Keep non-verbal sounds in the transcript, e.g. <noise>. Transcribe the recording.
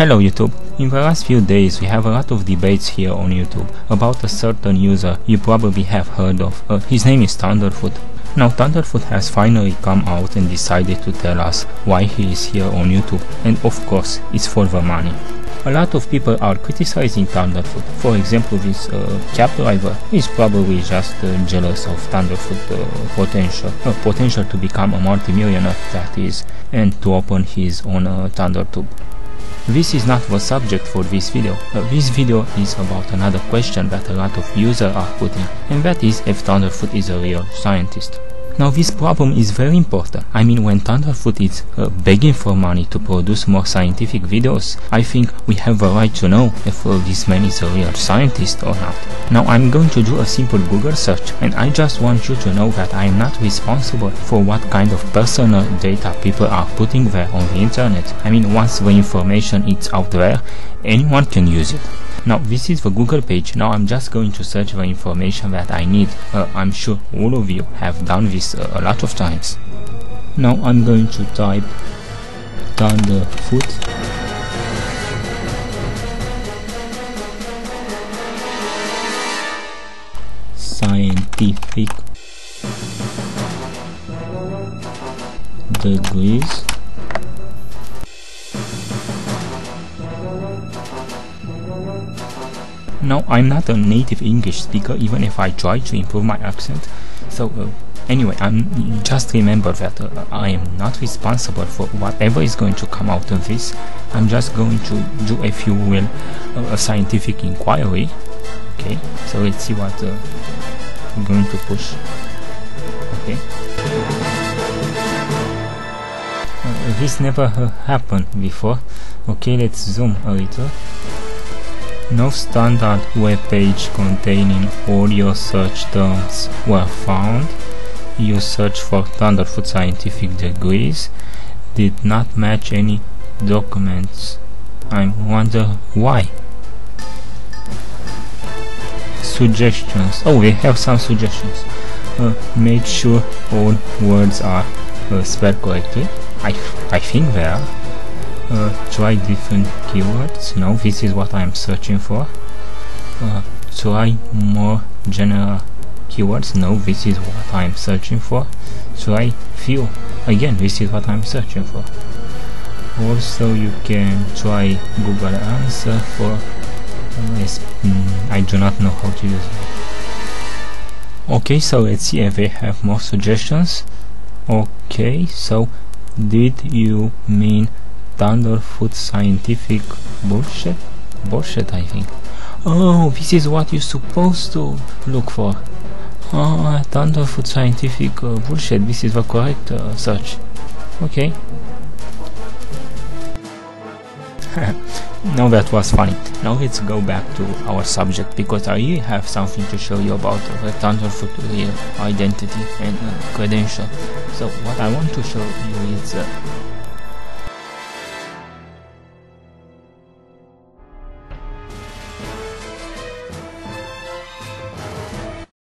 Hello YouTube! In the last few days we have a lot of debates here on YouTube about a certain user you probably have heard of. Uh, his name is Thunderfoot. Now Thunderfoot has finally come out and decided to tell us why he is here on YouTube and of course it's for the money. A lot of people are criticizing Thunderfoot. For example, this uh, cab driver is probably just uh, jealous of Thunderfoot uh, potential, uh, potential to become a multimillionaire that is, and to open his own uh, ThunderTube. This is not the subject for this video. Uh, this video is about another question that a lot of users are putting, and that is if Thunderfoot is a real scientist. Now this problem is very important. I mean when Thunderfoot is uh, begging for money to produce more scientific videos, I think we have the right to know if uh, this man is a real scientist or not. Now I'm going to do a simple Google search and I just want you to know that I am not responsible for what kind of personal data people are putting there on the internet. I mean once the information is out there, anyone can use it. Now this is the Google page. Now I'm just going to search the information that I need. Uh, I'm sure all of you have done this a lot of times. Now I'm going to type down the foot. scientific degrees Now, I'm not a native English speaker, even if I try to improve my accent. So, uh, anyway, I'm just remember that uh, I am not responsible for whatever is going to come out of this. I'm just going to do, if you will, uh, a scientific inquiry. Okay, so let's see what uh, I'm going to push. Okay. Uh, this never happened before. Okay, let's zoom a little. No standard web page containing all your search terms were found. You search for Thunderfoot scientific degrees did not match any documents. I wonder why. Suggestions. Oh, we have some suggestions. Uh, make sure all words are uh, spelled correctly. I, I think they are uh, try different keywords now this is what I'm searching for uh, try more general keywords no this is what I'm searching for so I feel again this is what I'm searching for also you can try Google answer for mm, I do not know how to use it okay so let's see if they have more suggestions okay so did you mean Thunderfoot scientific bullshit? Bullshit, I think. Oh, this is what you're supposed to look for. Oh, Thunderfoot scientific uh, bullshit. This is the correct uh, search. Okay. <laughs> now that was funny. Now let's go back to our subject because I really have something to show you about the real identity and uh, credential. So what I want to show you is uh,